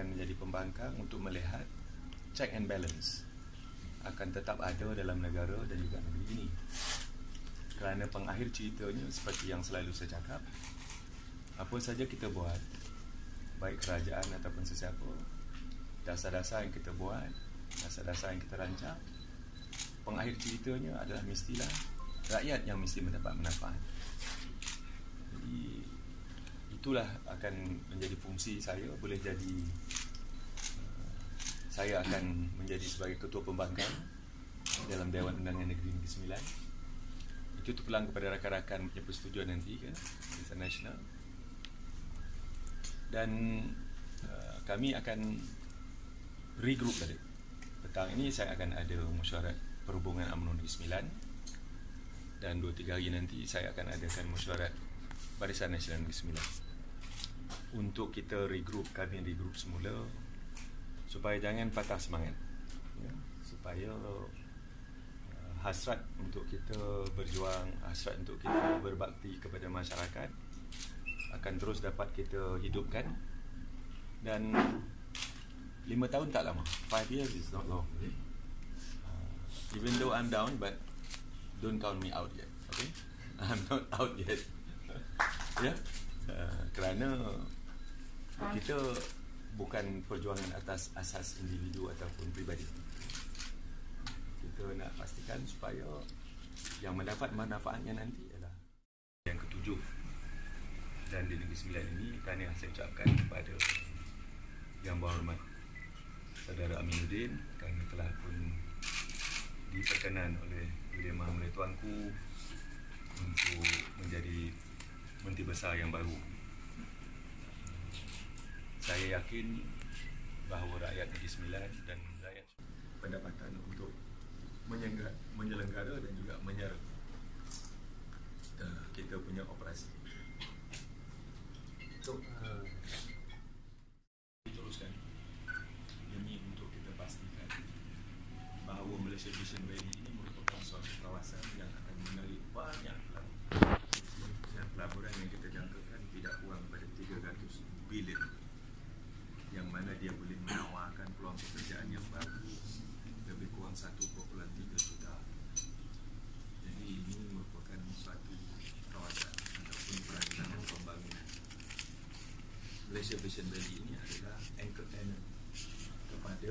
akan menjadi pembangkang untuk melihat check and balance akan tetap ada dalam negara dan juga negeri ini. Kerana pengakhir ceritanya seperti yang selalu saya cakap, apa saja kita buat, baik kerajaan ataupun sesiapa, dasar-dasar yang kita buat, dasar-dasar yang kita rancang, pengakhir ceritanya adalah mestilah rakyat yang mesti mendapat manfaat. Itulah akan menjadi fungsi saya. Boleh jadi uh, saya akan menjadi sebagai ketua pembangkang dalam Dewan Undangan Negeri Negeri Sembilan. Itu terpulang kepada rakan-rakan punya persetujuan nanti kan international. Dan uh, kami akan regroup tadi petang ini saya akan ada mesyuarat perhubungan UMNO Negeri Sembilan. Dan 2-3 hari nanti saya akan adakan mesyuarat Barisan Nasional Negeri Sembilan untuk kita regroup kami regroup semula supaya jangan patah semangat ya, supaya uh, hasrat untuk kita berjuang hasrat untuk kita berbakti kepada masyarakat akan terus dapat kita hidupkan dan lima tahun tak lama five years is not long okay? uh, even though I'm down but don't count me out yet okay I'm not out yet ya yeah? uh, kerana kita bukan perjuangan atas asas individu ataupun pribadi. Kita nak pastikan supaya yang mendapat manfaatnya nanti ialah yang ketujuh. Dan di Negeri Sembilan ini yang saya ucapkan kepada yang berhormat saudara Aminuddin kerana telah pun diperkenan oleh William Mahamudin Tuanku untuk menjadi Menteri Besar yang baru saya yakin bahawa rakyat Negeri Sembilan dan rakyat pendapatan untuk menyelenggara dan juga menyara eh, kita punya operasi. Untuk so, eh, uh, diteruskan demi untuk kita pastikan bahawa Malaysia Vision Way dia boleh menawarkan peluang pekerjaan yang baru lebih kurang 1.3 juta. Jadi ini merupakan satu kawasan ataupun perancangan pembangunan. Malaysia Vision Valley ini adalah anchor tenant kepada